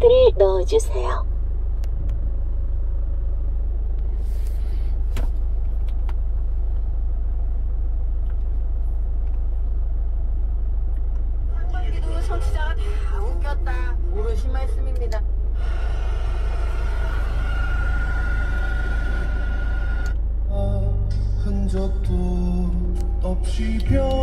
카드를 넣어주세요. 상반기도 청취자가 다 웃겼다. 오르신 말씀입니다. 어, 흔적도 없이 변